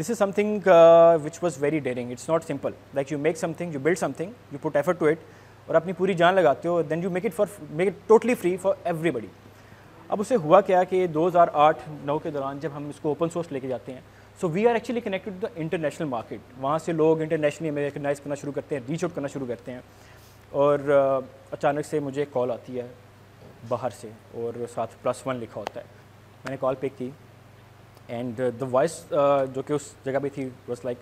this is something uh, which was very daring. It's not simple. Like you make something, you build something, you put effort to it, और अपनी पूरी जान लगाते हो then you make it for make it totally free for everybody अब उसे हुआ क्या कि 2008-9 के दौरान जब हम इसको ओपन सोर्स लेके जाते हैं so we are actually connected to the international market वहाँ से लोग इंटरनेशनली हमें रिकगनाइज करना शुरू करते हैं रीच आउट करना शुरू करते हैं और uh, अचानक से मुझे कॉल आती है बाहर से और साथ प्लस वन लिखा होता है मैंने कॉल पिक की एंड द वॉइस जो कि उस जगह पे थी was like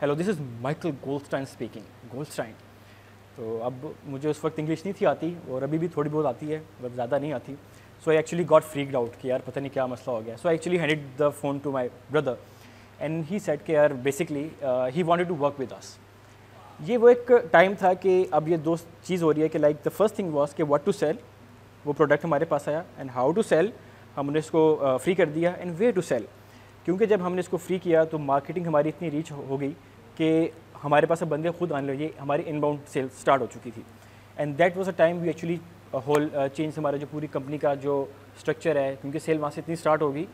hello this is Michael Goldstein speaking Goldstein तो अब मुझे उस वक्त इंग्लिश नहीं थी आती और अभी भी थोड़ी बहुत आती है मतलब ज़्यादा नहीं आती। So I actually got freaked out कि यार पता नहीं क्या मसला हो गया। So I actually handed the phone to my brother and he said के यार basically he wanted to work with us ये वो एक टाइम था कि अब ये दो चीज़ हो रही है कि like the first thing was कि वट टू सेल वो प्रोडक्ट हमारे पास आया एंड हाउ टू सेल हमने इसको फ्री uh, कर दिया एंड वे टू सेल क्योंकि जब हमने इसको फ्री किया तो मार्केटिंग हमारी इतनी रीच हो गई कि हमारे पास अब बंदे खुद आने लगे, हमारी इनबाउंड सेल स्टार्ट हो चुकी थी। And that was a time we actually whole change हमारा जो पूरी कंपनी का जो स्ट्रक्चर है, क्योंकि सेल वहाँ से इतनी स्टार्ट होगी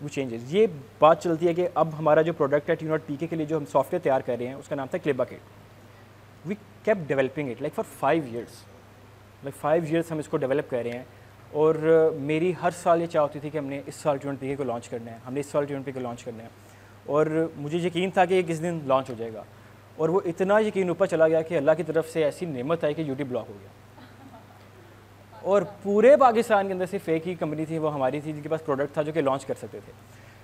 वो चेंजेस ये बात चलती है कि अब हमारा जो प्रोडक्ट है टी नॉट पी के लिए जो हम सॉफ्टवेयर तैयार कर रहे हैं, उसका नाम था Clip Bucket we kept developing it like for five years like five years हम इसको डेवलप कर रहे हैं। और मेरी हर साल ये चाह होती थी कि हमने इस साल टी पी को लॉन्च करना है। हमने इस साल टी पी को लॉन्च करना है। और मुझे यकीन था कि ये किस दिन लॉन्च हो जाएगा। और वो इतना यकीन ऊपर चला गया कि अल्लाह की तरफ़ से ऐसी नेमत आई कि यूट्यूब ब्लॉक हो गया। और पूरे पाकिस्तान के अंदर सिर्फ़ एक ही कंपनी थी, वो हमारी थी, जिनके पास प्रोडक्ट था, जो कि लॉन्च कर सकते थे।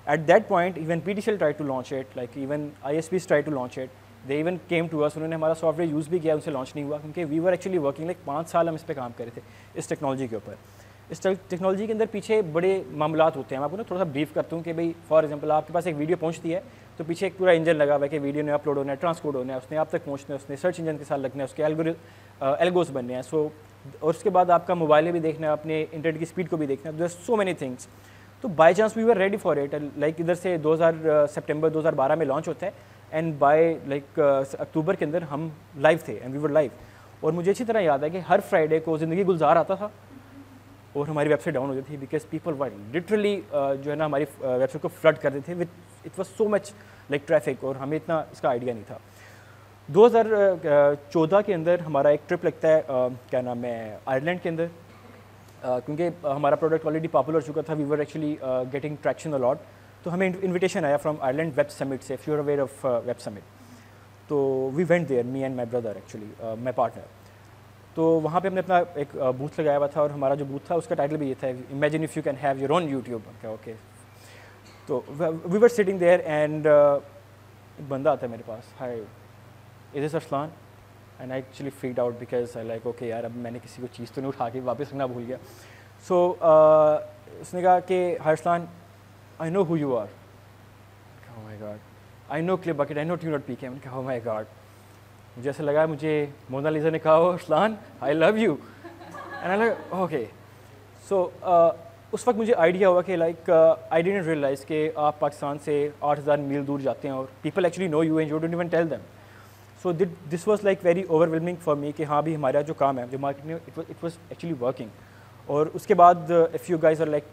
At that point even P T try to launch it like even I S P try to launch it they even came to us उन्होंने हमारा सॉफ्टवेयर यूज़ भी किया, उनसे लॉन्च नहीं हुआ, क्योंकि we were actually working like पाँच साल हम इस पर काम कर थे, इस टेक्नोलॉजी के ऊपर। इस टेक्नोलॉजी के अंदर पीछे बड़े मामला होते हैं। मैं आपको ना थोड़ा सा ब्रीफ करता हूँ कि भाई फॉर एग्ज़ाम्पल आपके पास एक वीडियो पहुँचती है तो पीछे एक पूरा इंजन लगा हुआ है कि वीडियो ने अपलोड होना है ट्रांसपोर्ट होना है, उसने आप तक पहुँचना है, उसने सर्च इंजन के साथ लगना है, उसके एल्गो एल्गोस बनने हैं। सो और उसके बाद आपका मोबाइल भी देखना है, अपने इंटरनेट की स्पीड को भी देखना है। दर सो मैनी थिंग्स तो by chance we were ready for it like इधर से 2000 सितंबर 2012 में लॉन्च होता है एंड बाय लाइक अक्टूबर के अंदर हम लाइव थे एंड वी वर लाइव और मुझे अच्छी तरह याद है कि हर फ्राइडे को ज़िंदगी गुलजार आता था और हमारी वेबसाइट डाउन हो जाती थी बिकॉज़ पीपल वर लिटरली जो है ना हमारी वेबसाइट uh, को फ्लड कर देते थे with it was so much like traffic और हमें इतना इसका आइडिया नहीं था। 2014 के अंदर हमारा एक ट्रिप लगता है क्या नाम है आयरलैंड के अंदर। क्योंकि हमारा प्रोडक्ट ऑलरेडी पॉपुलर हो चुका था we were actually getting traction a lot तो हमें इनविटेशन आया फ्रॉम आयरलैंड वेब समिट से if you're aware of Web Summit तो we went there me and my brother actually my partner तो वहाँ पे हमने अपना एक बूथ लगाया हुआ था और हमारा जो बूथ था उसका टाइटल भी ये था imagine if you can have your own YouTube okay तो we were sitting there and एक बंदा आता है मेरे पास hi is this Arsalan and I actually freaked out because I like okay यार अब मैंने किसी को चीज़ तो नहीं उठा के वापस रखना भूल गया. सो so, uh, उसने कहा कि Arsalan I know who you are my God I know Clip Bucket I know Tune dot P K my God मुझे ऐसा लगा मुझे मोनालिजा ने कहा हो Arsalan I love you and I like okay so उस वक्त मुझे आइडिया हुआ कि लाइक आई डेंट रियलाइज़ कि आप पाकिस्तान से आठ हज़ार मील दूर जाते हैं और people actually know you and you don't even tell them so this was like very overwhelming for me कि हाँ भी हमारा जो काम है, जो मार्केट में इट वॉज़ एक्चुअली वर्किंग और उसके बाद if you guys are like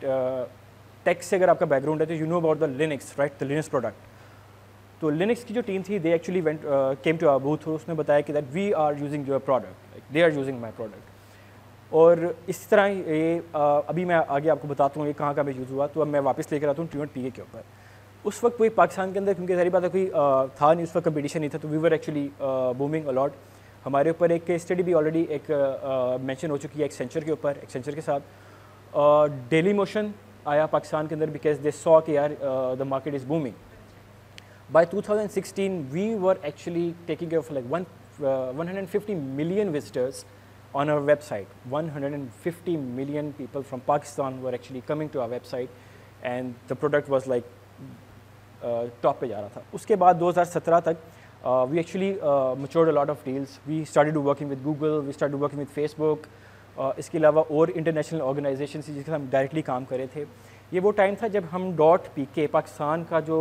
techs से अगर आपका बैकग्राउंड है तो you know about the Linux right the Linux product तो लिनक्स की जो टीम थी they actually went came to our booth उसने बताया कि that we are using your product they are using my product और इस तरह ये uh, अभी मैं आगे आपको बताता हूँ ये कहाँ का मैं यूज़ हुआ तो अब मैं वापस लेकर आता हूँ ट्यूट पी के ऊपर। उस वक्त कोई पाकिस्तान के अंदर क्योंकि सारी बात है कोई था नहीं उस वक्त कंपटीशन नहीं था तो we were actually booming a lot हमारे ऊपर एक स्टडी भी ऑलरेडी एक मेंशन हो चुकी है एक्सेंचर के ऊपर एक्सेंचर के साथ। डेली मोशन आया पाकिस्तान के अंदर बिकॉज़ दे सॉ कि यार the market is booming by 2016 we were actually taking care of like one, uh, 150 million visitors on our website 150 million people from pakistan were actually coming to our website and the product was like top पे जा रहा था उसके बाद 2017 तक we actually matured lot of deals we started to working with Google we start working with Facebook इसके अलावा और इंटरनेशनल ऑर्गेनाइजेशन से जिसके हम डायरेक्टली काम कर रहे थे ये वो टाइम था जब हम डॉट पी के पाकिस्तान का जो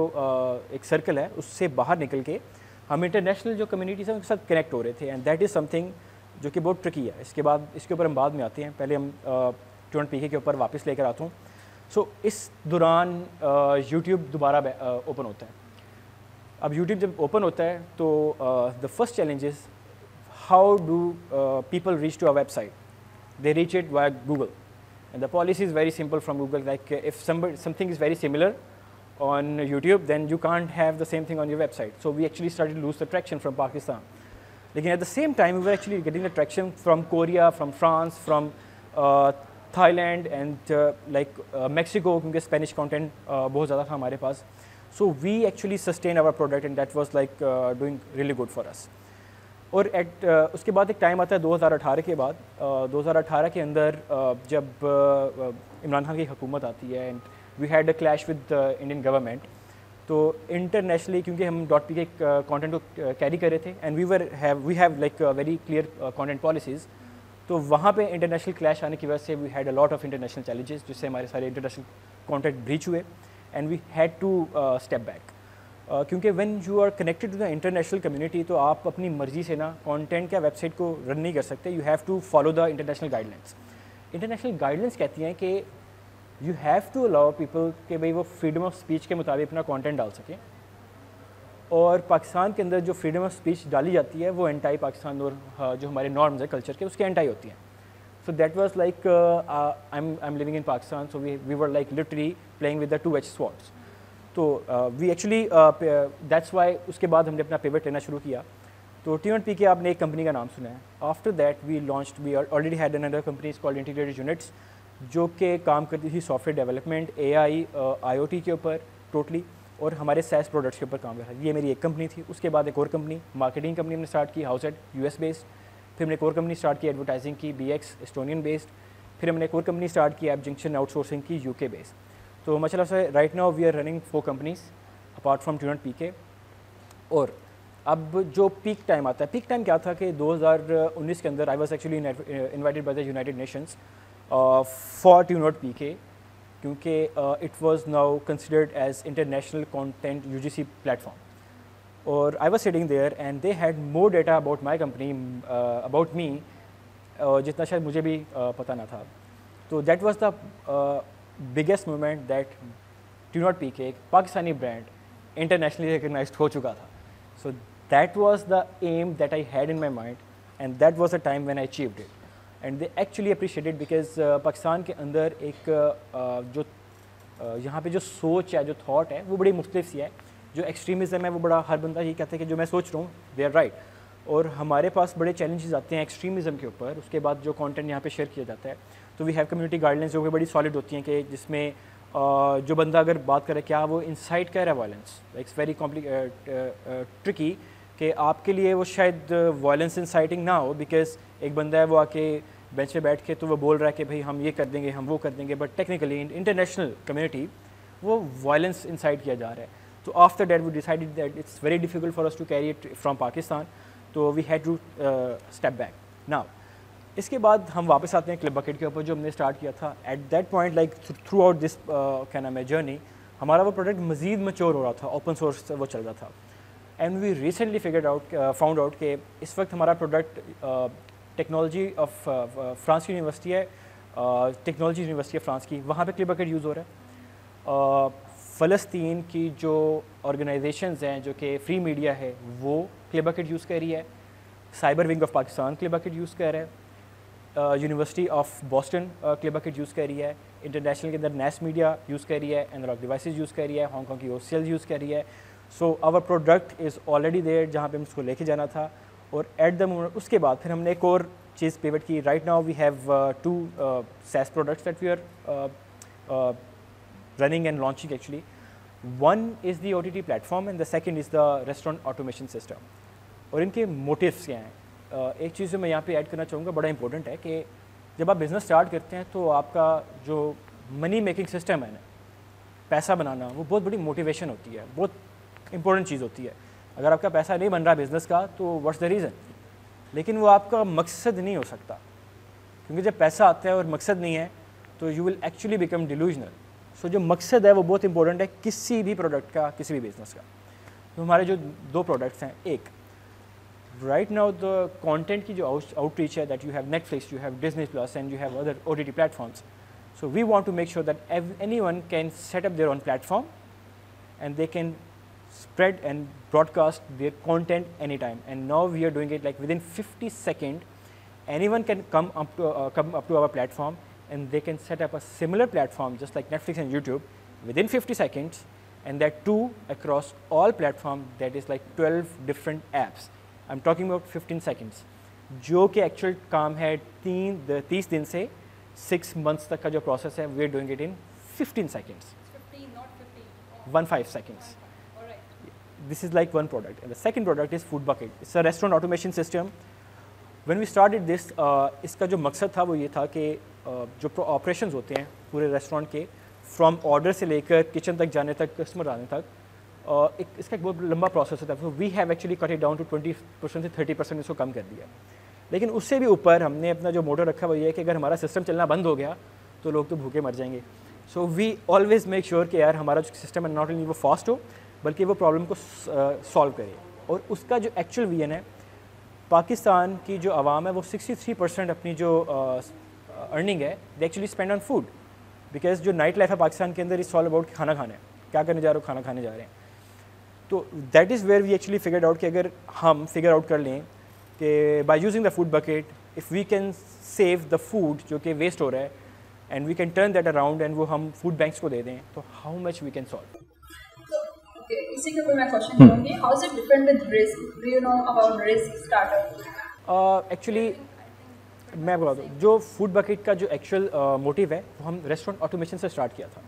एक सर्कल है उससे बाहर निकल के हम इंटरनेशनल जो कम्युनिटीज़ हैं उनके साथ कनेक्ट हो रहे थे। एंड दैट इज़ समथिंग जो कि बहुत ट्रिकी है। इसके बाद इसके ऊपर हम बाद में आते हैं। पहले हम ट्वेंट पी के ऊपर वापस लेकर आता हूँ। सो so, इस दौरान यूट्यूब दोबारा ओपन होता है। अब यूट्यूब जब ओपन होता है तो the first challenge is how do people reach to a website they reach it via Google And the policy is very simple from Google like if something is very similar on YouTube, then you can't have the same thing on your website. So we actually started to lose the traction from Pakistan. Again, at the same time, we were actually getting the traction from Korea, from France, from uh, Thailand, and uh, like uh, Mexico, because Spanish content uh, बहुत ज़्यादा था हमारे पास. So we actually sustained our product, and that was like uh, doing really good for us. और at uh, उसके बाद एक time आता है 2018 के बाद। Uh, 2018 के अंदर uh, जब uh, इमरान खान की हुकूमत आती है and we had a clash with Indian government तो इंटरनेशनली क्योंकि हम डॉट पी के कॉन्टेंट को कैरी कर रहे थे and we were have we have like very clear content policies तो वहाँ पे इंटरनेशनल क्लैश आने की वजह से we had a lot of international challenges जिससे हमारे सारे इंटरनेशनल कॉन्टेंट ब्रीच हुए and we had to step back क्योंकि when you are connected to the international community तो आप अपनी मर्ज़ी से ना कंटेंट क्या वेबसाइट को रन नहीं कर सकते। You have to follow the international guidelines international guidelines कहती हैं कि you have to allow people कि भाई वो फ्रीडम ऑफ़ स्पीच के मुताबिक अपना कंटेंट डाल सकें। और पाकिस्तान के अंदर जो फ्रीडम ऑफ़ स्पीच डाली जाती है वो एंटाई पाकिस्तान और हाँ, जो हमारे नॉर्म्स है कल्चर के उसके एंटाई होती हैं। So that was like I am I am living in Pakistan so we we were like literally playing with the two H swords तो वी एक्चुअली दैट्स वाई उसके बाद हमने अपना पेवर लेना शुरू किया। तो टी पी के आपने एक कंपनी का नाम सुना है। After that we launch we already had another company is called Integrated Units जो कि काम करती थी software development A I I O T के ऊपर टोटली और हमारे सैस प्रोडक्ट्स के ऊपर काम कर रहा है ये मेरी एक कंपनी थी। उसके बाद एक और कंपनी मार्केटिंग कंपनी हमने स्टार्ट की House Ad U S based फिर हमने एक और कंपनी स्टार्ट की एडवर्टाइजिंग की बी एक्स एस्टोनियन बेस्ड फिर हमने एक और कंपनी स्टार्ट की एप जंक्शन आउटसोर्सिंग की यू के बेस्ड तो मचला से right now we are running four companies apart from Tune dot P K और अब जो पीक टाइम आता है पीक टाइम क्या था कि 2019 के अंदर I was actually invited by the United Nations for Tune dot P K क्योंकि it was now considered as international content U G C platform और I was sitting there and they had more data about my company about me जितना शायद मुझे भी uh, पता ना था। तो that was the biggest moment that Tune dot P K एक पाकिस्तानी ब्रांड इंटरनेशनली रिकगनाइज हो चुका था। So that was the aim that I had in my mind and that was the time when I achieved it and they actually appreciated because Pakistan के अंदर एक uh, जो uh, यहाँ पे जो सोच है जो थाट है वो बड़ी मुख्तलिफ़ सी है। जो एक्सट्रीमिज़म है वो बड़ा हर बंदा ये कहता है कि जो मैं सोच रहा हूँ दे आर राइट और हमारे पास बड़े चैलेंजेस आते हैं एक्सट्रीमिज़म के ऊपर उसके बाद जो कंटेंट यहाँ पे शेयर किया जाता है। तो वी हैव कम्युनिटी गाइडलाइंस जो कि बड़ी सॉलिड होती हैं कि जिसमें जो बंदा अगर बात करे, क्या वो इंसाइट कर रहा है violence it's very complic tricky कि आपके लिए वो शायद वायलेंस इंसाइटिंग ना हो बिकॉज़ एक बंदा है वो आके बेंच पे बैठ के तो वो बोल रहा है कि भाई हम ये कर देंगे, हम वो कर देंगे बट टेक्निकली इंटरनेशनल कम्युनिटी वो वायलेंस इंसाइड किया जा रहा है। तो after that we decided that it's very difficult for us to carry it from Pakistan तो we had to step back now इसके बाद हम वापस आते हैं क्लिप बकेट के ऊपर, जो हमने स्टार्ट किया था. At that point like throughout this क्या नाम है जर्नी हमारा वो प्रोडक्ट मजीद मच्योर हो रहा था ओपन सोर्स वो चल रहा था. And we recently figured out found out कि इस वक्त हमारा प्रोडक्ट टेक्नोलॉजी ऑफ़ फ्रांस की यूनिवर्सिटी है टेक्नोलॉजी यूनिवर्सिटी है फ्रांस की. वहाँ पे क्लिप बकेट यूज़ हो रहा है. फ़लस्तीन की जो ऑर्गेनाइजेशंस हैं, जो कि फ्री मीडिया है, वो क्लिप बकेट यूज़ कर रही है. Cyber wing of Pakistan Clip Bucket use कर रहा है. University of Boston Clip Bucket use कर रही है इंटरनेशनल के अंदर नेस मीडिया यूज़ कर रही है एनलॉग डिवाइसेज यूज़ कर रही है हांगकॉन्ग की ओ यूज़ कर रही है. So our product is already there जहाँ पे हम उसको लेके जाना था. और एट द मोमेंट उसके बाद फिर हमने एक और चीज़ पेवेट की. Right now we have two SaaS products that we are running and launching actually one is the O T T platform and the second is the restaurant automation system और इनके मोटिव्स क्या हैं? एक चीज़ जो मैं यहाँ पे ऐड करना चाहूँगा, बड़ा इंपॉर्टेंट है कि जब आप बिज़नेस स्टार्ट करते हैं तो आपका जो मनी मेकिंग सिस्टम है ना, पैसा बनाना, वो बहुत बड़ी मोटिवेशन होती है, बहुत इंपॉर्टेंट चीज़ होती है। अगर आपका पैसा नहीं बन रहा बिज़नेस का तो व्हाट्स द रीज़न लेकिन वो आपका मकसद नहीं हो सकता, क्योंकि जब पैसा आता है और मकसद नहीं है तो you will actually become delusional so जो मकसद है, वो बहुत इंपॉर्टेंट है, किसी भी प्रोडक्ट का, किसी भी बिज़नेस का। तो हमारे जो दो प्रोडक्ट्स हैं, एक right now the content ki jo out, outreach hai that you have Netflix, you have Disney Plus and you have other OTT platforms. So we want to make sure that anyone can set up their own platform and they can spread and broadcast their content anytime. And now we are doing it like within 50 seconds, anyone can come up to, uh, come up to our platform and they can set up a similar platform just like Netflix and YouTube within 50 seconds and that too across all platforms that is like 12 different apps I am talking about fifteen seconds जो कि actual काम है तीन तीस दिन से six months तक का जो प्रोसेस है we are doing it in fifteen seconds one five seconds this is like one product and the second product is Food Bucket it's a restaurant automation system when we start this इसका जो मकसद था वो ये था कि uh, जो operation होते हैं पूरे रेस्टोरेंट के फ्राम ऑर्डर से लेकर किचन तक जाने तक कस्टमर आने तक uh, एक इसका एक बहुत लंबा प्रोसेस होता है। We have actually cut it down to twenty percent से थर्टी परसेंट इसको कम कर दिया। लेकिन उससे भी ऊपर हमने अपना जो मोटर रखा हुआ है कि अगर हमारा सिस्टम चलना बंद हो गया तो लोग तो भूखे मर जाएँगे। So we always make sure कि यार हमारा जो सिस्टम है नॉट ओनली वो फास्ट हो बल्कि वो प्रॉब्लम को सॉल्व करे। और उसका जो एक्चुअल वीजन है पाकिस्तान की जो आवाम है वो 63 परसेंट अपनी जो अर्निंग है they actually spend on food because जो नाइट लाइफ है पाकिस्तान के अंदर इज़ ऑल अबाउट खाना खाना है। क्या करने जा रहे हो? खाना खाने जा रहे हैं। तो that is where we actually figure out कि अगर हम फिगर आउट कर लें कि by using the Food Bucket if we can save the food जो कि वेस्ट हो रहा है and we can turn that around and वो हम फ़ूड बैंक्स को दे दें तो how much we can solve इसी के ऊपर मैं क्वेश्चन करूँगी। How is it different with Rizq do you know about Rizq startup actually मैं बता दूँ जो फ़ूड बकेट का जो एक्चुअल मोटिव है वो हम रेस्टोरेंट ऑटोमेशन से स्टार्ट किया था।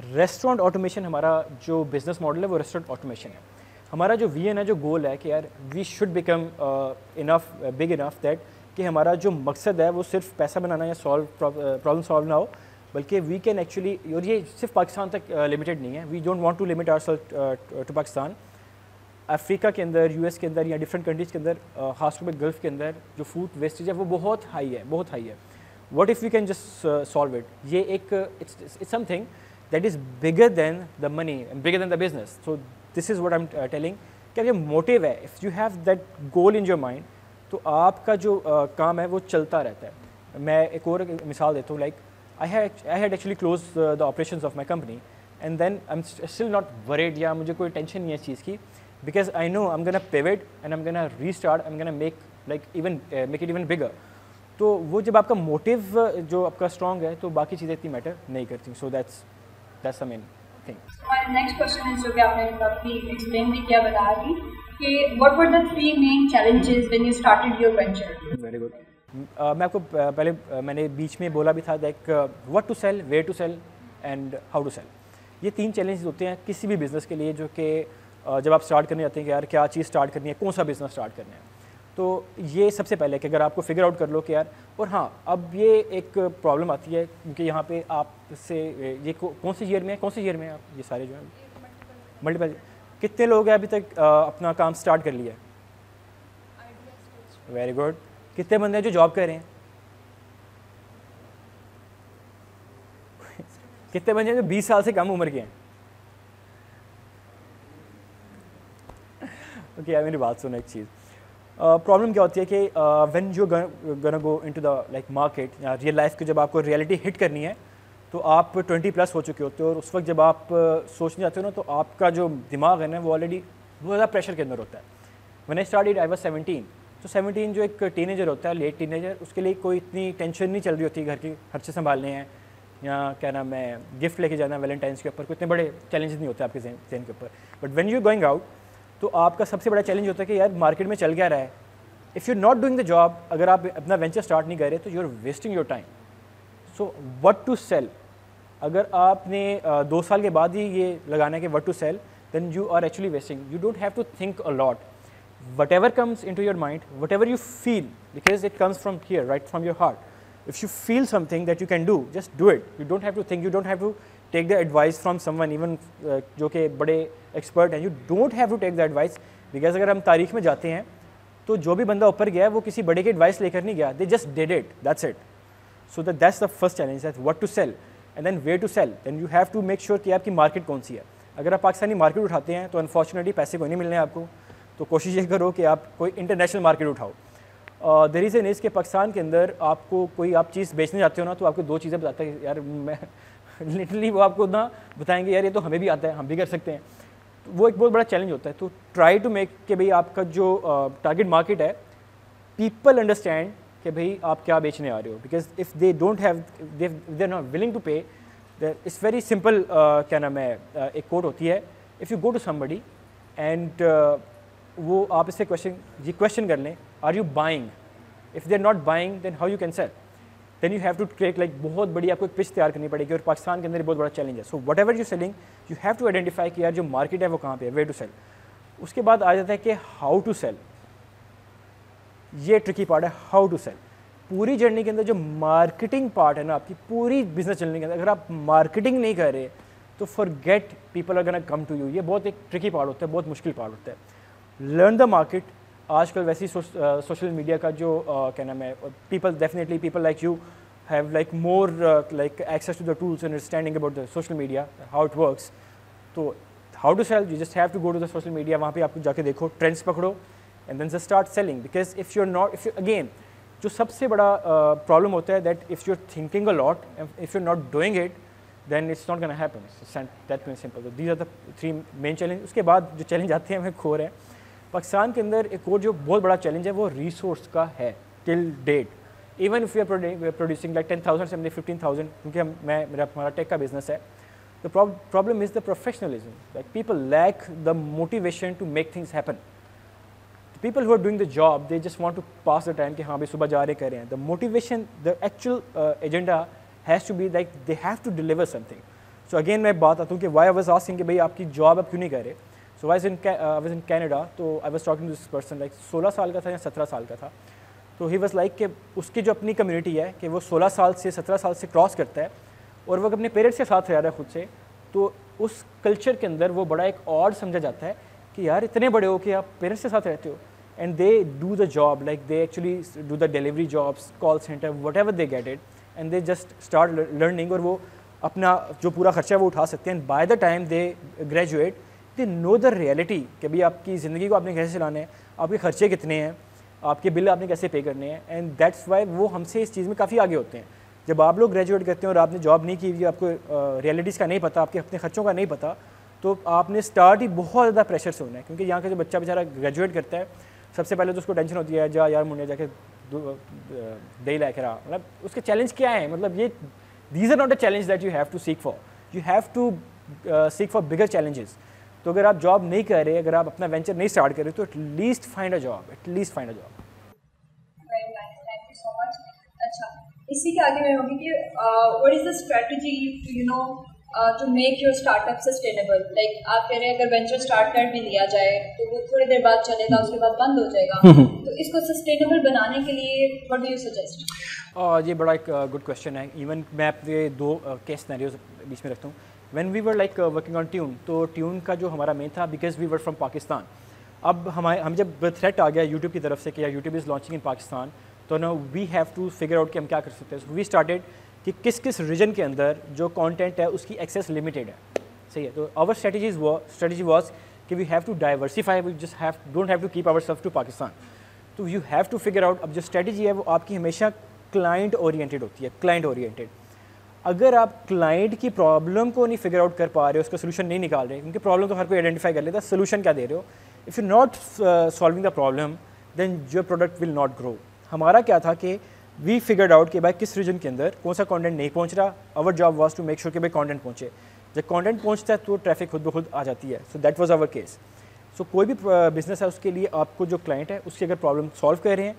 रेस्टोरेंट ऑटोमेशन हमारा जो बिज़नेस मॉडल है, वो रेस्टोरेंट ऑटोमेशन है। हमारा जो वी एन है, जो गोल है कि यार we should become enough big enough that कि हमारा जो मकसद है, वो सिर्फ़ पैसा बनाना या सॉल्व प्रॉब्लम सॉल्व ना हो, बल्कि वी कैन एक्चुअली और ये सिर्फ़ पाकिस्तान तक लिमिटेड नहीं है। We don't want to limit our to Pakistan. Africa के अंदर यूएस के अंदर या डिफरेंट कंट्रीज़ के अंदर खासतौर पर गल्फ़ के अंदर जो फ़ूड वेस्टेज है, वो बहुत हाई है, बहुत हाई है। What if we can just solve it ये एक it's something that is bigger than the money bigger than the business so this is what I am telling क्या ये मोटिव है. If you have that goal in your mind तो आपका जो आ, काम है वो चलता रहता है. मैं एक और मिसाल देता हूँ like I I had actually close the operation of my company and then I am still not worried या मुझे कोई टेंशन नहीं है इस चीज़ की because I know I am gonna pivot and I am gonna restart I am gonna make like even make it even bigger तो वो जब आपका मोटिव जो आपका स्ट्रॉन्ग है तो बाकी चीज़ें इतनी मैटर नहीं करती. So that's that's the main thing next question है जो कि आपने काफ़ी एक्सप्लेन भी किया बता दी कि what were the three main challenges when you started your venture very good मैं आपको uh, पहले uh, मैंने बीच में बोला भी था that what to sell where to sell and how to sell ये तीन चैलेंजेस होते हैं किसी भी बिज़नेस के लिए जो कि uh, जब आप स्टार्ट करने जाते हैं कि यार क्या चीज़ स्टार्ट करनी है कौन सा बिज़नेस स्टार्ट करना है। तो ये सबसे पहले कि अगर आपको फिगर आउट कर लो कि यार और हाँ अब ये एक प्रॉब्लम आती है क्योंकि यहाँ पे आप से ये कौन से ईयर में है कौन से ईयर में है आप? ये सारे जो हैं। मल्टीपल कितने लोग हैं अभी तक आ, अपना काम स्टार्ट कर लिया वेरी गुड कितने बंदे हैं जो जॉब कर रहे हैं? कितने बंदे हैं जो 20 साल से कम उम्र के हैं? ओके okay, मेरी बात सुनो एक चीज़। प्रॉब्लम क्या होती है कि when you gonna go into the like market या रियल लाइफ की जब आपको रियलिटी हिट करनी है तो आप 20 प्लस हो चुके होते हो और उस वक्त जब आप सोचने जाते हो ना तो आपका जो दिमाग है ना, वो ऑलरेडी बहुत ज़्यादा प्रेशर के अंदर होता है। When I start I was seventeen तो सेवनटीन जो एक टीनेजर होता है लेट टीनेजर उसके लिए कोई इतनी टेंशन नहीं चल रही होती घर की खर्चे संभालने हैं, या क्या नाम है गिफ्ट लेके जाना वैलेंटाइंस के ऊपर, कोई इतने बड़े चैलेंजेस नहीं होते आपके जहन के ऊपर। But when you going out तो आपका सबसे बड़ा चैलेंज होता है कि यार मार्केट में चल क्या रहा है? If you not doing the job अगर आप अपना वेंचर स्टार्ट नहीं कर रहे तो you are wasting your time so what to sell अगर आपने दो साल के बाद ही ये लगाना है कि what to sell then you are actually wasting you don't have to think a lot whatever comes into your mind whatever you feel because it comes from here right from your heart if you feel something that you can do just do it you don't have to think you take the advice from someone even जो कि बड़े expert हैं you don't have to take the advice because अगर हम तारीख में जाते हैं तो जो भी बंदा ऊपर गया, वो किसी बड़े की एडवाइस लेकर नहीं गया they just did it that's it so that that's the first challenge that what to sell and then way to sell then you have to make sure कि आपकी मार्केट कौन सी है. अगर आप पाकिस्तानी मार्केट उठाते हैं तो अनफॉर्चुनेटली पैसे कोई नहीं मिलने आपको तो कोशिश ये करो कि आप कोई इंटरनेशनल मार्केट उठाओ. देर इज़ एन इज़ के पाकिस्तान के अंदर आपको कोई आप चीज़ बेचने जाते हो ना तो आपको दो चीज़ें बताता है यार मैं लिटरली वो आपको ना बताएँगे यार ये तो हमें भी आता है हम भी कर सकते हैं। तो वो एक बहुत बड़ा चैलेंज होता है। तो ट्राई टू मेक कि भाई आपका जो टारगेट uh, मार्केट है पीपल अंडरस्टैंड कि भाई आप क्या बेचने आ रहे हो। Because if they don't have they are not willing to pay it's very simple क्या नाम है uh, एक कोट होती है if you go to somebody and वो आप इससे क्वेश्चन ये क्वेश्चन कर लें are you buying if they are not buying then how you can sell then you have to create like बहुत बड़ी आपको एक पिच तैयार करनी पड़ेगी और पाकिस्तान के अंदर बहुत बड़ा चैलेंज है। So whatever you selling you have to identify कि यार जो मार्केट है वो कहाँ पे है वे टू सेल उसके बाद आ जाता है कि हाउ टू सेल ये ट्रिकी पार्ट है हाउ टू सेल पूरी जर्नी के अंदर जो मार्केटिंग पार्ट है ना, आपकी पूरी बिज़नेस चलने के अंदर, अगर आप मार्केटिंग नहीं कर रहे तो forget people are come to you ये बहुत एक ट्रिकी पार्ट होता है, बहुत मुश्किल पार्ट होता है। लर्न द मार्केट आजकल वैसे ही सोशल मीडिया का जो क्या नाम है people definitely people like you have like more like access to the tools understanding about the social media how it works तो how to sell you just have to go to the social media वहाँ पे आपको जाके देखो trends पकड़ो and then just start selling because if you are not if you again जो सबसे बड़ा प्रॉब्लम uh, होता है that if you are thinking a lot if you are not doing it then it's not gonna happen that mean simple these are the three main challenge उसके बाद जो challenge आते हैं हमें खोर है। पाकिस्तान के अंदर एक और जो बहुत बड़ा चैलेंज है, वो रिसोर्स का है till date even if you are producing like ten thousand से हमने फिफ्टीन थाउज़ेंड क्योंकि हम, मैं, मेरा, हमारा टेक का बिज़नेस है the problem is the professionalism like people lack the motivation to make things happen people who are doing the job they just want to pass the time कि हाँ भाई, सुबह जा रहे कर रहे हैं. The motivation the actual agenda has to be like they have to deliver something so again मैं बात आता हूँ कि वाई आई वॉज़ आस्किंग कि भाई, आपकी जॉब आप क्यों नहीं कर रहे? So wise in was in Canada तो I was talking this person like सोलह साल का था या सत्रह साल का था। तो ही वॉज़ लाइक कि उसकी जो अपनी कम्युनिटी है कि वो सोलह साल से, सत्रह साल से क्रॉस करता है और वो अपने पेरेंट्स के साथ रह रहा है खुद से तो उस कल्चर के अंदर वो बड़ा एक और समझा जाता है कि यार इतने बड़े हो कि आप पेरेंट्स के साथ रहते हो। And they do the job like they actually do the delivery jobs call centre whatever they get it and they just start learning और वो अपना जो पूरा खर्चा है वो उठा सकते हैं। And by the time they graduate they know the reality कि भाई आपकी ज़िंदगी को आपने कैसे चलाना है, आपके खर्चे कितने हैं, आपके बिल आपने कैसे पे करने हैं एंड दैट्स वाई वो हमसे इस चीज़ में काफ़ी आगे होते हैं। जब आप लोग ग्रेजुएट करते हैं और आपने जॉब नहीं की, आपको रियलिटीज़ का नहीं पता, आपके अपने खर्चों का नहीं पता तो आपने स्टार्ट ही बहुत ज़्यादा प्रेशर से होना है, क्योंकि यहाँ का जो बच्चा बेचारा ग्रेजुएट करता है, सबसे पहले तो उसको टेंशन होती है, जा यार मुंडे जाके दे ला रहा। मतलब उसके चैलेंज क्या है? मतलब ये these are not a challenge that you have to seek for you have to seek for bigger challenges तो अगर आप जॉब नहीं कर रहे अगर आप अपना वेंचर नहीं स्टार्ट कर रहे तो at least find a job at least find a job अच्छा इसी के आगे मैं होगी कि what is the strategy you know to make your startup sustainable like आप कह रहे हैं अगर वेंचर स्टार्ट कर भी लिया जाए तो वो थोड़ी देर बाद चलेगा उसके बाद बंद हो जाएगा। तो इसको सस्टेनेबल बनाने के लिए व्हाट डू यू सजेस्ट ये बड़ा एक गुड क्वेश्चन है। इवन मैं अपने दो केस uh, बीच में रखता हूँ। When we were like working on Tune तो ट्यून का जो हमारा मेन था because we were from Pakistan अब हमारे, हम जब थ्रेट आ गया यूट्यूब की तरफ़ से कि YouTube is launching in Pakistan तो no we have to figure out कि हम क्या कर सकते हैं। वी स्टार्टेड कि किस किस रीजन के अंदर जो कंटेंट है, उसकी एक्सेस लिमिटेड है। सही है? तो आवर स्ट्रेटजीज स्ट्रेटजी वॉज़ कि we have to diversify we just have don't have to keep ourself to Pakistan तो you have to figure out अब जो स्ट्रेटजी है, वो आपकी हमेशा क्लाइंट ओरिएंटेड होती है क्लाइंट ओरिएंटेड अगर आप क्लाइंट की प्रॉब्लम को नहीं फिगर आउट कर पा रहे हो उसका सोल्यूशन नहीं निकाल रहे क्योंकि प्रॉब्लम तो हर कोई आइडेंटिफाई कर लेता है सोल्यूशन क्या दे रहे हो? If you not solving the problem then your product will not grow हमारा क्या था कि वी फिगर्ड आउट कि भाई किस रीजन के अंदर कौन सा कंटेंट नहीं पहुँच रहा our job was to make sure कि भाई कंटेंट पहुँचे। जब कंटेंट पहुँचता है तो ट्रैफ़िक खुद ब खुद आ जाती है। So that was our case so कोई भी बिज़नेस uh, है उसके लिए आपको जो क्लाइंट है उसकी अगर प्रॉब्लम सॉल्व कर रहे हैं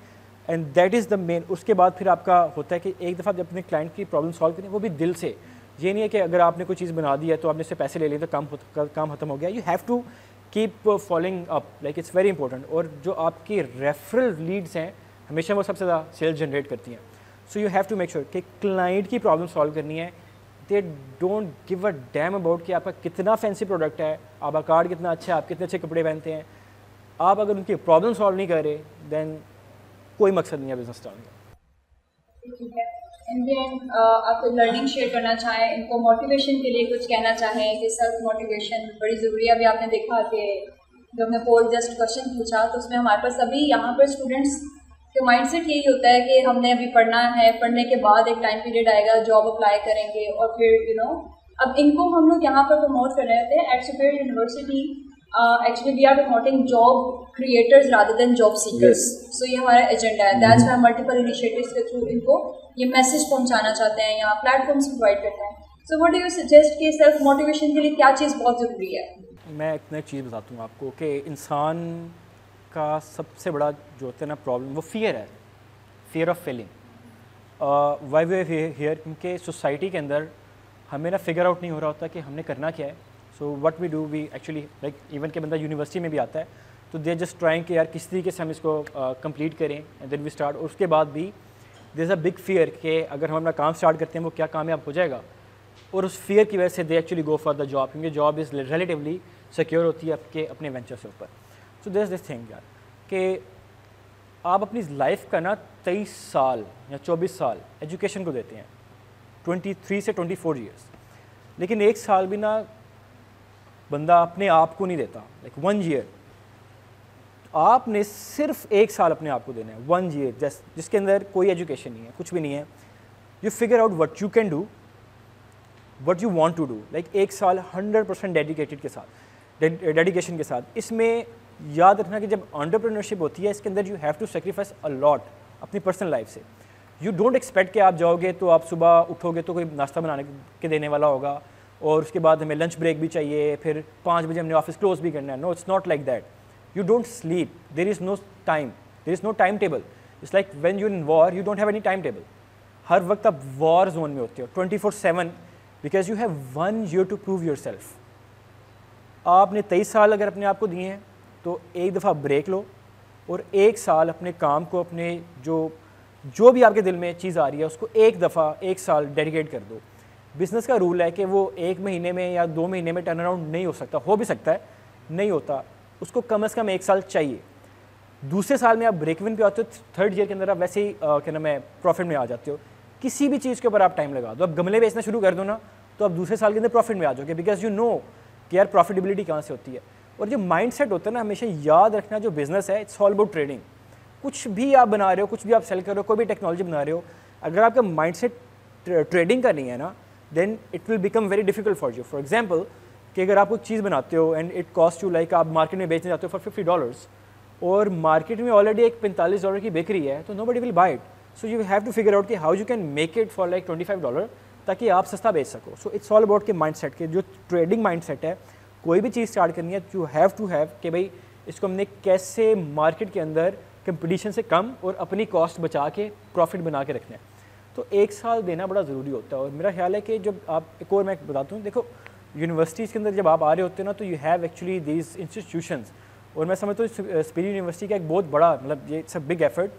and that is the main उसके बाद फिर आपका होता है कि एक दफ़ा जब अपने क्लाइंट की प्रॉब्लम सॉल्व करें वो भी दिल से। ये नहीं है कि अगर आपने कोई चीज़ बना दी है तो आपने इससे पैसे ले लिए तो काम काम खत्म हो गया। You have to keep following up like it's very important और जो आपकी रेफरल लीड्स हैं, हमेशा वो सबसे ज़्यादा सेल्स जनरेट करती हैं। So you have to make sure कि क्लाइंट की प्रॉब्लम सॉल्व करनी है। They don't give a damn about कि आपका कितना फैंसी प्रोडक्ट है आपका कार्ड कितना अच्छा है, आप कितने अच्छे कपड़े पहनते हैं। आप अगर उनकी प्रॉब्लम सॉल्व नहीं कर रहे देन कोई मकसद नहीं है बिज़नेस स्टार्ट का। एंड आप लर्निंग शेयर करना चाहें इनको मोटिवेशन के लिए कुछ कहना चाहें कि सेल्फ मोटिवेशन बड़ी ज़रूरी है। अभी आपने देखा कि जब हमने पोल जस्ट क्वेश्चन पूछा तो उसमें हमारे पास अभी यहाँ पर स्टूडेंट्स के माइंडसेट यही होता है कि हमने अभी पढ़ना है। पढ़ने के बाद एक टाइम पीरियड आएगा जॉब अप्लाई करेंगे और फिर यू you नो know, अब इनको हम लोग यहाँ पर प्रमोट कर रहे थे at Superior university actually we are promoting job creators rather than job seekers so ये हमारा एजेंडा है। दैट्स वाई मल्टीपल इनिशिएटिव्स के थ्रू इनको ये मैसेज पहुंचाना चाहते हैं या प्लेटफॉर्म्स प्रोवाइड करते हैं। So what do you suggest कि सेल्फ मोटिवेशन के लिए क्या चीज़ बहुत ज़रूरी है? मैं एक नई चीज़ बताता हूँ आपको कि इंसान का सबसे बड़ा जो होता है ना प्रॉब्लम वो फियर है। Fear of failing why we here क्योंकि सोसाइटी के अंदर हमें ना फिगर आउट नहीं हो रहा होता कि हमने करना क्या है। So what we do we actually like even के बंदा यूनिवर्सिटी में भी आता है तो दे जस्ट ट्राइंग कि यार किस तरीके से हम इसको कंप्लीट uh, करें एंड देन वी स्टार्ट और उसके बाद भी there is a big fear कि अगर हम अपना काम स्टार्ट करते हैं वो क्या कामयाब हो जाएगा। और उस फियर की वजह से they actually go for the job क्योंकि जॉब इज़ रिलेटिवली सिक्योर होती है आपके अपने वेंचर से ऊपर। सो दिस दिस थिंग यार कि आप अपनी लाइफ का ना तेईस साल या चौबीस साल एजुकेशन को देते हैं ट्वेंटी थ्री से ट्वेंटी फोर ईयर्स लेकिन एक साल भी ना बंदा अपने आप को नहीं देता लाइक वन ईयर आपने सिर्फ़ एक साल अपने आप को देना है वन ईयर जस्ट जिसके अंदर कोई एजुकेशन नहीं है, कुछ भी नहीं है। You figure out what you can do what you want to do like एक साल हंड्रेड परसेंट डेडिकेटेड के साथ डेडिकेशन के साथ। इसमें याद रखना कि जब ऑन्टरप्रेन्योरशिप होती है, इसके अंदर you have to sacrifice a lot अपनी पर्सनल लाइफ से। यू डोंट एक्सपेक्ट कि आप जाओगे तो आप सुबह उठोगे तो कोई नाश्ता बनाने के देने वाला होगा। और उसके बाद हमें लंच ब्रेक भी चाहिए, फिर पाँच बजे हमने ऑफ़िस क्लोज भी करना है। No it's not like that you don't sleep there is no time there is no timetable it's like when you in war you don't have any timetable हर वक्त आप वॉर जोन में होते हो twenty four seven because you have one year to prove yourself आपने तेईस साल अगर अपने आप को दिए हैं तो एक दफ़ा ब्रेक लो और एक साल अपने काम को, अपने जो जो भी आपके दिल में चीज़ आ रही है, उसको एक दफ़ा, एक साल डेडिकेट कर दो। बिज़नेस का रूल है कि वो एक महीने में या दो महीने में टर्न अराउंड नहीं हो सकता, हो भी सकता है, नहीं होता। उसको कम अज़ कम एक साल चाहिए। दूसरे साल में आप ब्रेक विन पे आते हो थर्ड ईयर के अंदर आप वैसे ही क्या नाम है प्रॉफिट में आ जाते हो। किसी भी चीज़ के ऊपर आप टाइम लगा दो। आप गमले बेचना शुरू कर दो ना तो आप दूसरे साल के अंदर प्रॉफिट में आ जाओगे। बिकॉज़ यू नो कि यार प्रॉफिटेबिलिटी कहाँ से होती है। और जो माइंड सेट होता है ना, हमेशा याद रखना जो बिज़नेस है इट्स ऑल अबाउट ट्रेडिंग कुछ भी आप बना रहे हो, कुछ भी आप सेल कर रहे हो, कोई भी टेक्नोलॉजी बना रहे हो, अगर आपका माइंड सेट ट्रेडिंग का नहीं है ना then it will become very difficult for you for example कि अगर आप कुछ चीज़ बनाते हो and it cost you like आप मार्केट में बेचने जाते हो फॉर फिफ्टी डॉलर्स और मार्केट में ऑलरेडी एक पैंतालीस डॉलर की बेकरी है तो nobody will bite so you have to figure out कि how you can make it for like twenty five dollar ताकि आप सस्ता बेच सको। सो इट्स ऑल अबाउट के माइंड सेट के, जो ट्रेडिंग माइंड सेट है, कोई भी चीज़ स्टार्ट करनी है यू हैव टू हैव कि भाई इसको हमने कैसे मार्केट के अंदर कंपटीशन से कम और अपनी कॉस्ट बचा के प्रॉफिट बना के रखना है। तो एक साल देना बड़ा ज़रूरी होता है। और मेरा ख्याल है कि जब आप एक और मैं बताता हूँ देखो यूनिवर्सिटीज़ के अंदर जब आप आ रहे होते हैं ना तो you have actually these institutions और मैं समझता हूँ स्पीरी यूनिवर्सिटी का एक बहुत बड़ा मतलब ये it's a big effort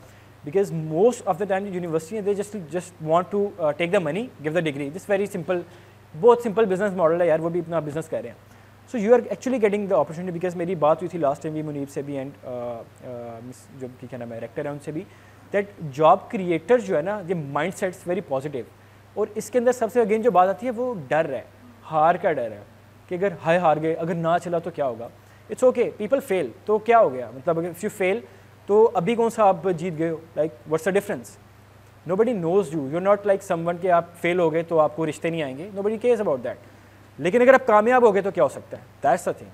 because most of the time university they just just want to take the money give the degree this very simple बहुत सिंपल बिज़नेस मॉडल है यार वो भी अपना बिज़नेस कर रहे हैं। So you are actually getting the opportunity because मेरी बात हुई थी लास्ट टाइम भी मुनीब से भी एंड uh, uh, जो क्या नाम है रेक्टर है उनसे भी। दैट जॉब क्रिएटर जो है ना, ये माइंड सेट्स वेरी पॉजिटिव और इसके अंदर सबसे अगेन जो बात आती है, वो डर है, हार का डर है, कि अगर हाय हार गए, अगर ना चला तो क्या होगा? इट्स ओके पीपल फेल तो क्या हो गया? मतलब अगर इफ़ यू फेल तो अभी कौन सा आप जीत गए हो? Like what's the difference nobody knows you you not like someone कि आप फेल हो गए तो आपको रिश्ते नहीं आएँगे. Nobody cares about that लेकिन अगर आप कामयाब हो गए तो क्या हो सकता है? दैट्स द थिंग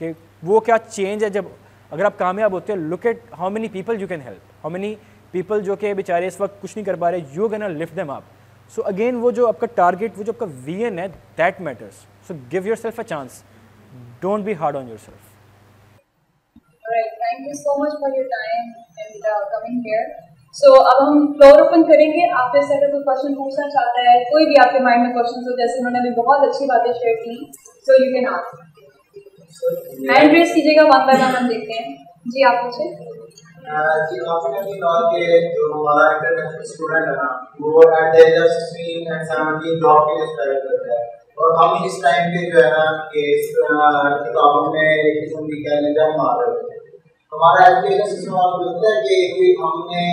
कि वो क्या चेंज है जब, अगर आप कामयाब होते हो look at how many people you can help how many people जो कि बेचारे इस वक्त कुछ नहीं कर पा रहे you can lift them up so again वो जो आपका टारगेट वो जो आपका वीएन है that matters so give yourself a chance don't be hard on yourself much for your time and uh, coming so so, अब हम फ्लोर ओपन करेंगे. आपसे अगर कोई क्वेश्चन पूछना चाहता है कोई भी आपके माइंड में क्वेश्चन हो जैसे उन्होंने बहुत अच्छी बातें शेयर की so you can ask hand raise कीजिएगा वन बाय वन हम देखते हैं। जी आप पूछे जी आपने अभी कहा कि जो हमारा इंटरनेशनल स्टूडेंट है ना वो at the age of 16 and 17 job के लिए स्ट्रगल करता है और हम इस टाइम पे जो है ना कि इस किताबों में एक किस्म की कह लीजिए हम मार रहे हैं हमारा एजुकेशन सिस्टम आपको लगता है कि हमने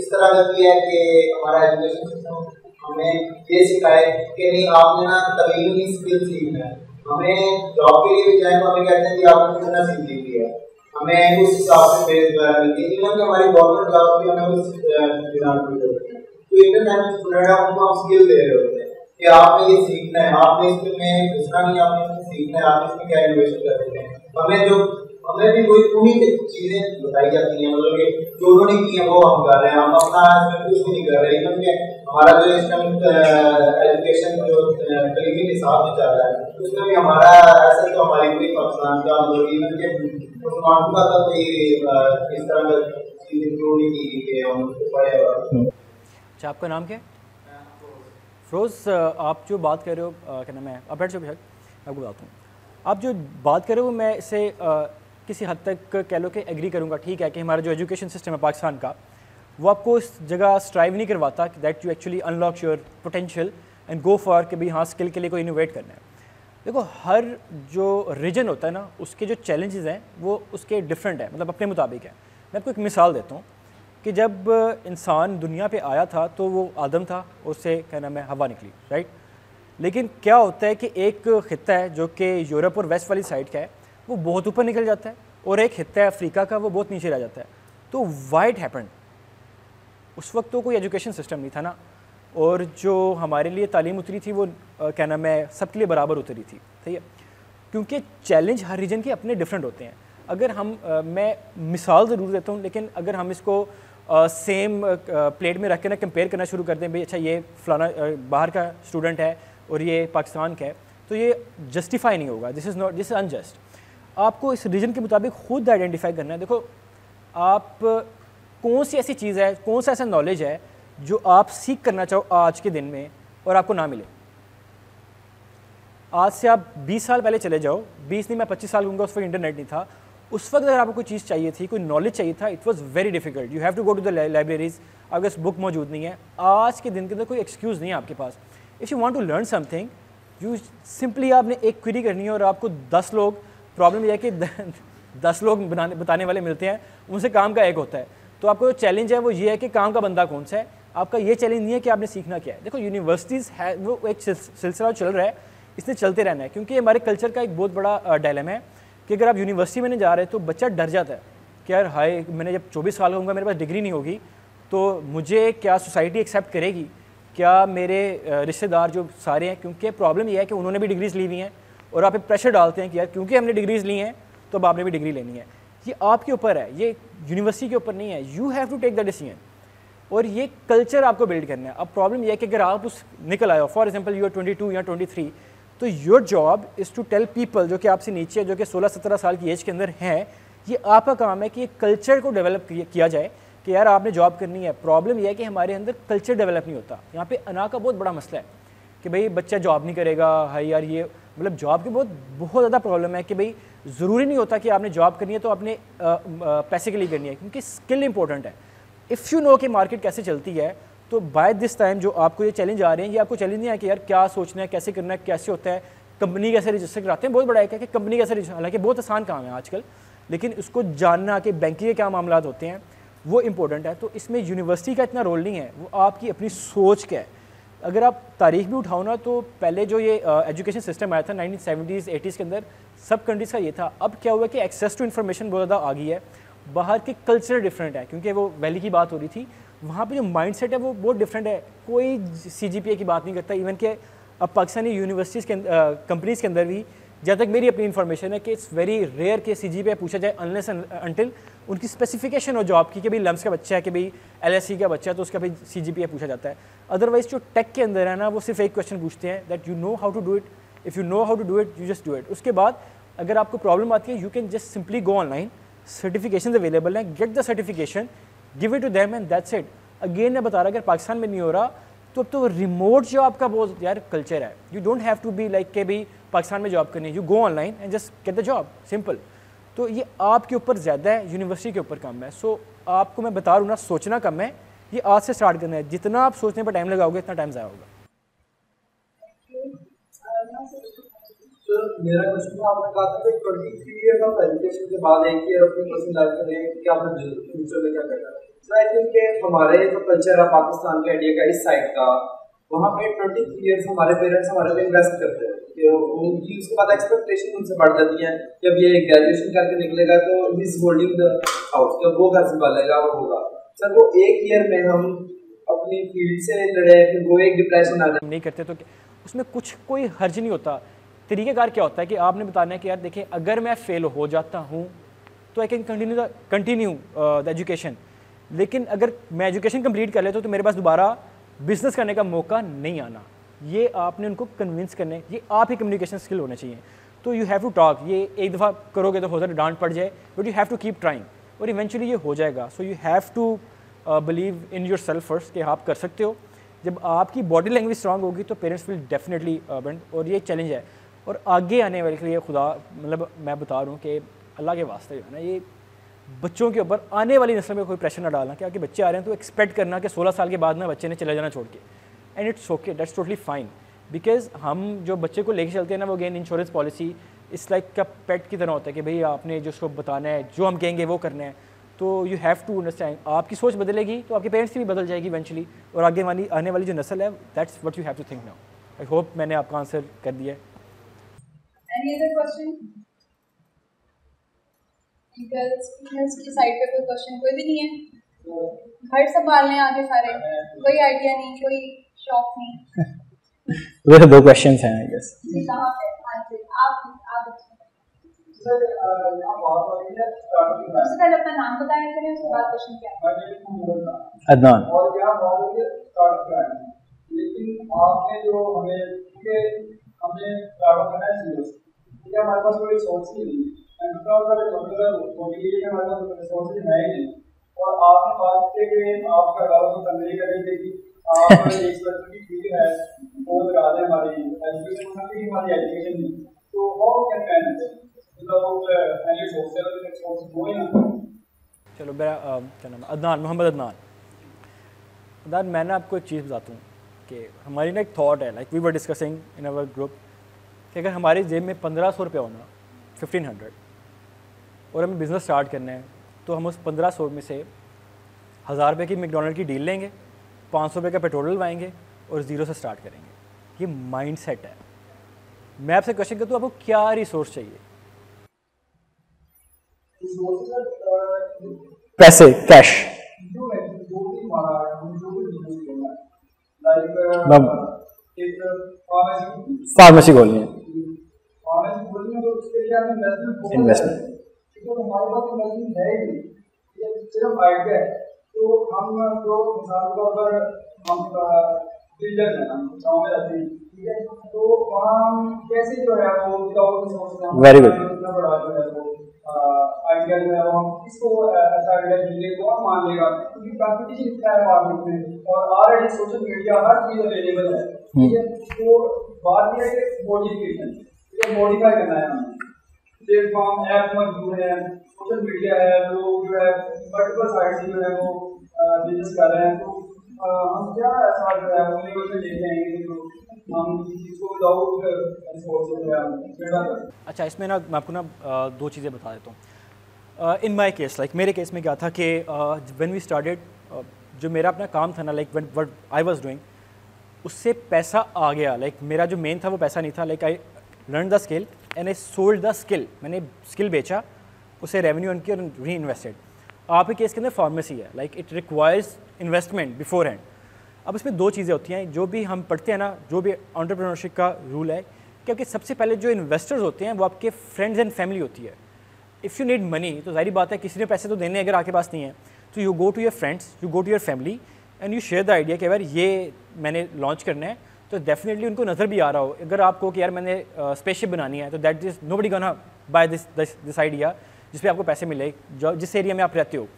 इस तरह का किया कि हमारा एजुकेशन सिस्टम हमें ये सिखाए कि नहीं, आपने ना तकलीमी स्किल सीखना है हमें जॉब के लिए भी जाए तो हमें कहते हैं कि आपने कितना सीख लीजिए। हमें उस हिसाब से पेज वगैरह मिलती है इवन हमारी गवर्नमेंट जॉब भी हमें उस बिना की ज़रूरत है। तो इंटरनेशनल स्टूडेंट है उनको हम स्किल दे रहे होते हैं कि आपने ये सीखना है, आपने इसमें घुसना नहीं, आपने इसमें सीखना है, आपने इसमें क्या इनोवेशन कर सकते हैं। हमें जो, हमें भी कोई उन्हीं चीज़ें बताई जाती हैं मतलब कि जो उन्होंने की है वो हम कर रहे हैं। हम अपना इसमें कुछ भी नहीं कर रहे, इवन के हमारा जो इस टाइम एजुकेशन जो तलीमी निसाब में चल रहा है, उसमें भी हमारा, ऐसा तो हमारी पूरी पाकिस्तान का मतलब इवन के तो कोई इस तरह का चीज़ इंक्लूड नहीं की कि हम उसको पढ़े अच्छा आपका नाम क्या? है फरोज़ आप जो बात कर रहे हो क्या नाम है? आप बैठ जाओ आपको बताता हूँ। आप जो बात कर रहे हो, मैं इसे किसी हद तक कह लो कि एग्री करूँगा, ठीक है, कि हमारा जो एजुकेशन सिस्टम है पाकिस्तान का, वो आपको इस जगह स्ट्राइव नहीं करवाता that you actually unlock your potential and go for कि भाई हाँ स्किल के लिए कोई इनोवेट करना है। देखो, हर जो रीजन होता है ना, उसके जो चैलेंजेस हैं, वो उसके डिफरेंट हैं मतलब अपने मुताबिक है। मैं आपको एक मिसाल देता हूँ कि जब इंसान दुनिया पे आया था तो वो आदम था, उससे क्या नाम है, हवा निकली राइट लेकिन क्या होता है कि एक खत्ता है, जो कि यूरोप और वेस्ट वाली साइड का है, वो बहुत ऊपर निकल जाता है और एक खत्ता है अफ्रीका का, वो बहुत नीचे रह जाता है। तो वाइट हैपन उस वक्त तो कोई एजुकेशन सिस्टम नहीं था ना। और जो हमारे लिए तालीम उतरी थी वो क्या नाम है सबके लिए बराबर उतरी थी ठीक है? क्योंकि चैलेंज हर रीजन के अपने डिफरेंट होते हैं। अगर हम आ, मैं मिसाल ज़रूर देता हूँ लेकिन अगर हम इसको आ, सेम प्लेट में रख के ना कंपेयर करना शुरू कर दें भाई अच्छा ये फलाना बाहर का स्टूडेंट है और ये पाकिस्तान का है तो ये जस्टिफाई नहीं होगा। This is not this is unjust आपको इस रीजन के मुताबिक खुद आइडेंटिफाई करना है। देखो आप कौन सी ऐसी चीज़ है कौन सा ऐसा नॉलेज है जो आप सीख करना चाहो आज के दिन में और आपको ना मिले। आज से आप 20 साल पहले चले जाओ 20 नहीं, मैं 25 साल कहूँगा उस वक्त इंटरनेट नहीं था। उस वक्त अगर आपको कोई चीज़ चाहिए थी, कोई नॉलेज चाहिए था it was very difficult you have to go to the libraries अगर इस बुक मौजूद नहीं है। आज के दिन के अंदर कोई एक्सक्यूज़ नहीं है आपके पास। If you want to learn something you simply आपने एक क्वेरी करनी है और आपको दस लोग प्रॉब्लम यह है कि दस लोग बनाने, बताने वाले मिलते हैं, उनसे काम का एक होता है। तो आपको जो चैलेंज है वो ये है कि काम का बंदा कौन सा है? आपका ये चैलेंज नहीं है कि आपने सीखना क्या है। देखो यूनिवर्सिटीज़ है, वो एक सिलसिला चल रहा है इसने चलते रहना है, क्योंकि हमारे कल्चर का एक बहुत बड़ा डायलम है कि अगर आप यूनिवर्सिटी में नहीं जा रहे तो बच्चा डर जाता है कि यार, हाय, मैंने जब चौबीस साल होगा मेरे पास डिग्री नहीं होगी तो मुझे क्या सोसाइटी एक्सेप्ट करेगी? क्या मेरे रिश्तेदार जो सारे हैं, क्योंकि प्रॉब्लम यह है कि उन्होंने भी डिग्रीज़ ली हुई हैं और आप प्रेशर डालते हैं कि यार, क्योंकि हमने डिग्रीज़ ली हैं तो अब आपने भी डिग्री लेनी है। ये आपके ऊपर है, ये यूनिवर्सिटी के ऊपर नहीं है। You have to take the decision और ये कल्चर आपको बिल्ड करना है। अब प्रॉब्लम यह है कि अगर आप उस निकल आए हो for example you are twenty two या ट्वेंटी थ्री तो your job is to tell people जो कि आपसे नीचे जो कि सोलह सत्रह साल की एज के अंदर हैं ये आपका काम है कि ये कल्चर को डेवलप किया जाए कि यार आपने जॉब करनी है। प्रॉब्लम यह है कि हमारे अंदर कल्चर डेवलप नहीं होता। यहाँ पे अना का बहुत बड़ा मसला है कि भाई बच्चा जॉब नहीं करेगा हाई यार ये मतलब जॉब की बहुत बहुत ज़्यादा प्रॉब्लम है कि भाई ज़रूरी नहीं होता कि आपने जॉब करनी है तो आपने आ, आ, पैसे के लिए करनी है क्योंकि स्किल इंपॉर्टेंट है। इफ़ यू नो कि मार्केट कैसे चलती है तो बाय दिस टाइम जो आपको ये चैलेंज आ रहे हैं, ये आपको चैलेंज नहीं है कि यार क्या सोचना है, कैसे करना है, कैसे होता है कंपनी कैसे रजिस्टर कराते हैं, बहुत बड़ा एक है कि कंपनी कैसे रजिस्टर हालाँकि बहुत आसान काम है आजकल, लेकिन उसको जानना कि बैंकिंग के क्या मामला होते हैं, वो इम्पोर्टेंट है। तो इसमें यूनिवर्सिटी का इतना रोल नहीं है, वो आपकी अपनी सोच का है। अगर आप तारीख भी उठाओ ना तो पहले जो ये एजुकेशन सिस्टम आया था नाइनटीन सेवेंटीज़ एटीज़ के अंदर, सब कंट्रीज़ का ये था। अब क्या हुआ कि एक्सेस टू इन्फॉर्मेशन बहुत ज़्यादा आ गई है। बाहर के कल्चर डिफरेंट है, क्योंकि वो वैली की बात हो रही थी, वहाँ पे जो माइंड सेट है वो बहुत डिफरेंट है। कोई सी की बात नहीं करता इवन के अब पाकिस्तानी यूनिवर्सिटीज़ के कंपनीज़ के अंदर भी जहाँ तक मेरी अपनी इन्फॉर्मेशन है कि इट्स वेरी रेयर के सी जी पूछा जाए अनलेस अनटिल उनकी स्पेसिफिकेशन हो जॉब की, कि भाई लम्स का बच्चा है, कि भाई एलएससी का बच्चा है तो उसका भाई सी जी पूछा जाता है। अदरवाइज़ जो टेक के अंदर है ना, वो सिर्फ़ एक क्वेश्चन पूछते हैं that you know how to do it if you know how to do it you just do it उसके बाद अगर आपको प्रॉब्लम आती है you can just simply go online certification available हैं get the certification give it to them and that's it again मैं बता रहा अगर पाकिस्तान में नहीं हो रहा तो अब तो रिमोट जो आपका बहुत यार कल्चर है। You don't have to be like के भाई पाकिस्तान में जॉब करनी है। You go online and just get the job simple तो ये आपके ऊपर ज़्यादा है यूनिवर्सिटी के ऊपर कम है। सो so, आपको मैं बता रहा हूँ ना सोचना कम है। ये आज से स्टार्ट करना है। जितना आप सोचने पर टाइम लगाओगे इतना टाइम ज़्यादा होगा। तो मेरा क्वेश्चन था आपने कहा था कि twenty three year of education के बाद एक ईयर अपनी पर्सनल लाइफ में क्या आपने फ्यूचर में क्या करना तो आई थिंक हमारे जो कल्चर है, पाकिस्तान के इंडिया का, इस साइड का, वहाँ पे ट्वेंटी थ्री ईयर्स हमारे पेरेंट्स हमारे पे इन्वेस्ट करते हैं। उनकी उसके बाद एक्सपेक्टेशन उनसे बढ़ जाती है। जब ये ग्रेजुएशन करके निकलेगा तो इज़ होल्डिंग द हाउस जब वो घर संभालेगा वो होगा। सर वो एक ईयर में हम अपनी फ़ील्ड से लड़े फिर वो एक डिप्रेशन आ नहीं करते तो उसमें कुछ कोई हर्ज नहीं होता। तरीक़ेकार क्या होता है कि आपने बताना है कि यार देखें अगर मैं फ़ेल हो जाता हूँ तो I can continue the continue the education लेकिन अगर मैं एजुकेशन कंप्लीट कर लेता तो मेरे पास दोबारा बिज़नेस करने का मौका नहीं आना। ये आपने उनको कन्विंस करने, ये आप ही कम्युनिकेशन स्किल होने चाहिए। तो यू हैव टू टॉक ये एक दफ़ा करोगे तो हो सकता डांट पड़ जाए but you have to keep trying और इवेंचुअली ये हो जाएगा। So you have to believe in yourself first कि आप कर सकते हो। जब आपकी बॉडी लैंग्वेज स्ट्रांग होगी तो पेरेंट्स विल डेफिनेटली बेंड और ये चैलेंज है। और आगे आने वाले के लिए खुदा मतलब मैं बता रहा हूँ कि अल्लाह के वास्ते जो है ना, ये बच्चों के ऊपर आने वाली नस्ल में कोई प्रेशर ना डालना कि बच्चे आ रहे हैं तो एक्सपेक्ट करना कि 16 साल के बाद ना बच्चे ने चले जाना छोड़ के। And it's okay that's totally fine because हम जो बच्चे को लेके चलते हैं ना, वो गेन इंश्योरेंस पॉलिसी इस लाइक का पेट की तरह होता है कि भाई आपने जो उसको बताना है, जो हम कहेंगे वो करना है। तो यू हैव टू अंडरस्टैंड आपकी सोच बदलेगी तो आपके पेरेंट्स की भी बदल जाएगी इवेंचुअली और आगे वाली, आने वाली जो नस्ल है that's what you have to think now I hope मैंने आपका आंसर कर दिया Any other question? गर्ल्स की साइड पे कोई क्वेश्चन कोई भी नहीं है? घर संभालने आगे सारे। कोई आइडिया नहीं कोई शौक नहीं। वो तो दो क्वेश्चंस हैं आई गेस कहाँ पे? हाँ आप आप सर यहाँ बात हो रही है स्टार्टिंग सबसे पहले अपना नाम बताया करें उसके बाद क्वेश्चन क्या। है अदनान। और यहाँ बात हो रही है। स्टार्टिंग लेकिन आपने जो हमें हमें स्टार्टअप करना है ठीक है हमारे पास कोई सोर्स ही नहीं। एंटरप्रेन्योर का जो मतलब मोटिवेशन हमारे पास रिसोर्सेज है ही नहीं। और आपने बात की कि आपका डेवलपमेंट करने का नहीं कि आप एक सर्कल की फ़ील्ड है वो लगा दें हमारी एजुकेशन होना हमारी एजुकेशन नहीं तो how can manage without any social resource going चलो मेरा क्या नाम अदनान मोहम्मद अदनान। अदनान मैं ना आपको एक चीज़ बताता हूँ कि हमारी ना एक थॉट है like we were discussing in our group कि अगर हमारी जेब में पंद्रह सौ रुपया होना फिफ्टीन हंड्रेड और हमें बिज़नेस स्टार्ट करना है तो हम उस पंद्रह सौ में से हज़ार रुपये की मैकडोनल्ड की डील लेंगे पाँच सौ रुपये का पेट्रोल डलवाएँगे और ज़ीरो से स्टार्ट करेंगे। ये माइंड सेट है। मैं आपसे क्वेश्चन करता हूँ आपको क्या रिसोर्स चाहिए? पैसे कैश जो है। जो इन्वेस्टमेंट Investment. तो हमारे पास इन्वेस्टमेंट है ही ये सिर्फ़ आइडिया है। तो हम जो मिसाल के तौर पर हम बिल्डर हैं हम गाँव में रहते हैं ठीक है? तो वहाँ कैसे जो है वो विदाउट रिसोर्स Very good. इतना बड़ा जो है वो आइडिया जो है वो हम ऐसा आइडिया मिले मान लेगा। क्योंकि कंपटीशन इतना है मार्केट में और ऑलरेडी सोशल मीडिया हर चीज़ अवेलेबल है ठीक है? तो बात यह है कि मॉडिफिकेशन मॉडिफाई करना है हमें। प्लेटफॉर्म ऐप मौजूद है सोशल मीडिया है लोग जो है मल्टीपल साइट से जो है वो बिज़नेस कर रहे हैं। तो हम क्या ऐसा जो है वो लेवल पे लेके आएँगे जो। अच्छा इसमें ना मैं आपको ना दो चीज़ें बता देता हूँ। इन माई केस लाइक मेरे केस में क्या था कि व्हेन वी स्टार्टेड जो मेरा अपना काम था ना like what I was doing उससे पैसा आ गया। लाइक like, मेरा जो मेन था वो पैसा नहीं था। Like I learn the skill and I sold the skill मैंने स्किल बेचा, उसे रेवेन्यू अर्न किया री इन्वेस्टेड आपके केस के अंदर फार्मेसी है like it requires investment beforehand अब इसमें दो चीज़ें होती हैं, जो भी हम पढ़ते हैं ना, जो भी ऑन्टरप्रेन्योरशिप का रूल है, क्योंकि सबसे पहले जो इन्वेस्टर्स होते हैं, वो आपके फ्रेंड्स एंड फैमिली होती है. इफ़ यू नीड मनी तो ज़ाहिर बात है, किसी ने पैसे तो देने अगर आपके पास नहीं है तो you go to your friends you go to your family and you share the idea कि, यार, ये मैंने लॉन्च करना है तो डेफिनेटली उनको नज़र भी आ रहा हो। अगर आपको कि यार मैंने स्पेसशिप बनानी है तो that is nobody gonna buy this this idea जिस आपको पैसे मिले, जो, जिस एरिया में आप रहते हो।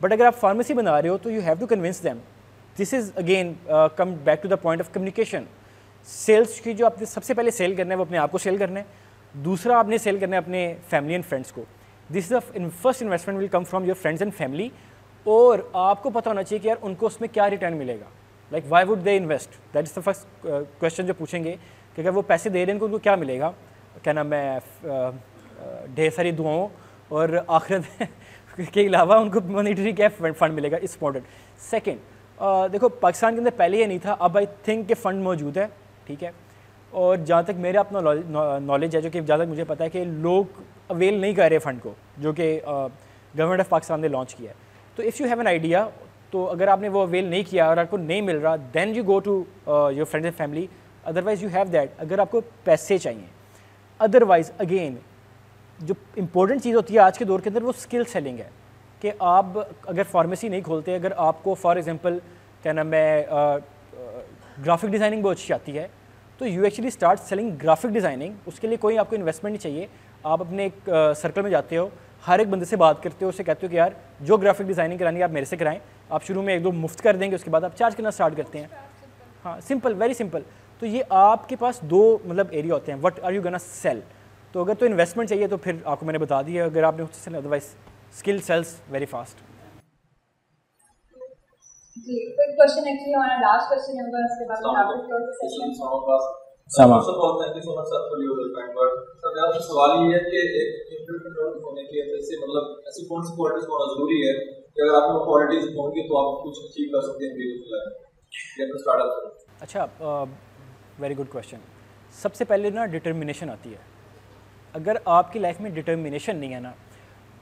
बट अगर आप फार्मेसी बना रहे हो तो you have to convince them this is again come back to the point of communication sales की जो आपने, सबसे पहले सेल करना है, वो अपने आप को सेल करना है। दूसरा, आपने सेल करना है अपने फैमिली एंड फ्रेंड्स को। This is first investment will come from your friends and family और आपको पता होना चाहिए कि यार उनको उसमें क्या रिटर्न मिलेगा। Like why would they invest that is the first question जो पूछेंगे कि अगर वो पैसे दे रहे हैं, उनको क्या मिलेगा? क्या नाम है ढेर सारी दुआओं और आखिरत के अलावा उनको मॉनिटरी क्या फंड मिलेगा? इस इम्पोर्टेंट सेकेंड देखो, पाकिस्तान के अंदर पहले ये नहीं था, अब आई थिंक के फ़ंड मौजूद है, ठीक है? और जहाँ तक मेरा अपना नॉलेज है, जो कि जहाँ तक मुझे पता है कि लोग अवेल नहीं कर रहे फ़ंड को, जो कि गवर्नमेंट ऑफ़ पाकिस्तान ने लॉन्च किया है। तो if you have an idea तो अगर आपने वो अवेल नहीं किया और आपको नहीं मिल रहा then you go to your friends and family otherwise you have that अगर आपको पैसे चाहिए। अदरवाइज़ अगेन जो इम्पोर्टेंट चीज़ होती है आज के दौर के अंदर, वो स्किल सेलिंग है। कि आप अगर फार्मेसी नहीं खोलते, अगर आपको फॉर एग्जांपल क्या नाम है ग्राफिक डिज़ाइनिंग बहुत अच्छी आती है तो you actually start selling graphic designing उसके लिए कोई आपको इन्वेस्टमेंट नहीं चाहिए। आप अपने एक सर्कल में जाते हो। हर एक बंदे से बात करते हो उससे कहते हो कि यार जो ग्राफिक डिज़ाइनिंग करानी है आप मेरे से कराएँ। आप शुरू में एक दो मुफ़्त कर देंगे उसके बाद आप चार्ज करना स्टार्ट करते हैं। हाँ सिंपल वेरी सिंपल तो ये आपके पास दो मतलब एरिया होते हैं। What are you gonna sell तो अगर तो इन्वेस्टमेंट चाहिए तो फिर आपको मैंने बता दिया अगर आपने उससे otherwise skill sells very fast जी क्वेश्चन एक्चुअली हमारा लास्ट क्वेश्चन होगा उसके बाद all, thank you so much sir for your time. But sir, मेरा तो सवाल ये है कि एक होने के ऐसे मतलब ऐसी कौन सी क्वालिटीज होना ज़रूरी है? कि अगर आप में क्वालिटीज होंगी तो आप कुछ अचीव कर सकते हैं बिज़नेस या स्टार्टअप अच्छा वेरी गुड क्वेश्चन सबसे पहले ना डिटर्मिनेशन आती है। अगर आपकी लाइफ में डिटर्मिनेशन नहीं है ना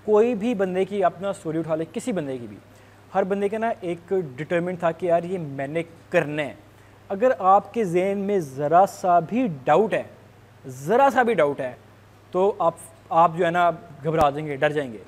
कोई भी बंदे की अपना स्टोरी उठा ले किसी बंदे की भी। हर बंदे का ना एक डिटर्मिन था कि यार ये मैंने करना है। अगर आपके जहन में ज़रा सा भी डाउट है, ज़रा सा भी डाउट है तो आप आप जो है ना घबरा जाएँगे, डर जाएँगे।